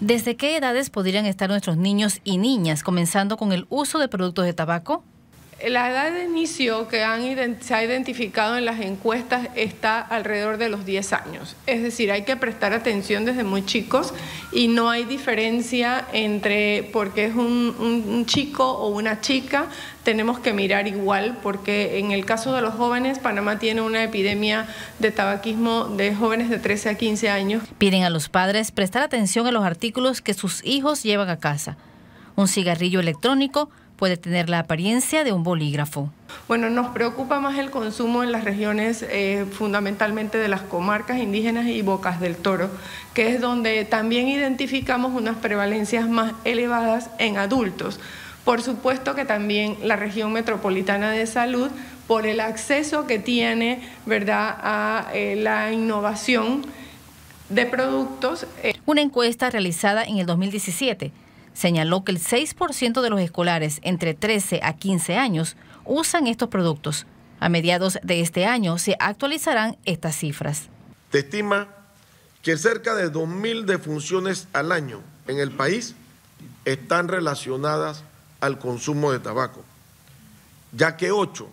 ¿Desde qué edades podrían estar nuestros niños y niñas comenzando con el uso de productos de tabaco? La edad de inicio que se ha identificado en las encuestas está alrededor de los 10 años. Es decir, hay que prestar atención desde muy chicos y no hay diferencia entre porque es un, chico o una chica, tenemos que mirar igual porque en el caso de los jóvenes, Panamá tiene una epidemia de tabaquismo de jóvenes de 13 a 15 años. Piden a los padres prestar atención a los artículos que sus hijos llevan a casa. Un cigarrillo electrónico puede tener la apariencia de un bolígrafo. Bueno, nos preocupa más el consumo en las regiones eh, fundamentalmente de las comarcas indígenas y Bocas del Toro, que es donde también identificamos unas prevalencias más elevadas en adultos. Por supuesto que también la región metropolitana de salud, por el acceso que tiene ¿verdad? a eh, la innovación de productos. Eh. Una encuesta realizada en el 2017 señaló que el 6% de los escolares entre 13 a 15 años usan estos productos. A mediados de este año se actualizarán estas cifras. Se estima que cerca de 2.000 defunciones al año en el país están relacionadas al consumo de tabaco, ya que 8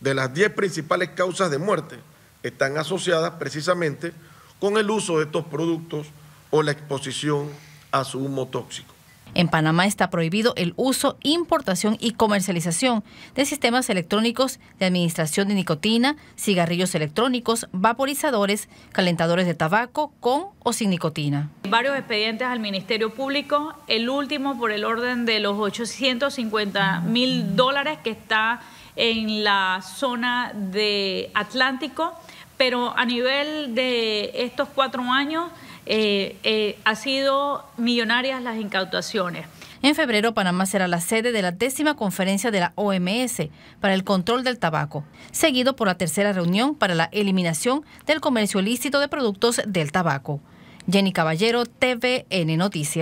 de las 10 principales causas de muerte están asociadas precisamente con el uso de estos productos o la exposición a su humo tóxico. En Panamá está prohibido el uso, importación y comercialización de sistemas electrónicos de administración de nicotina, cigarrillos electrónicos, vaporizadores, calentadores de tabaco con o sin nicotina. Varios expedientes al Ministerio Público, el último por el orden de los 850 mil dólares que está en la zona de Atlántico, pero a nivel de estos cuatro años eh, eh, ha sido millonarias las incautaciones. En febrero, Panamá será la sede de la décima conferencia de la OMS para el control del tabaco, seguido por la tercera reunión para la eliminación del comercio ilícito de productos del tabaco. Jenny Caballero, TVN Noticias.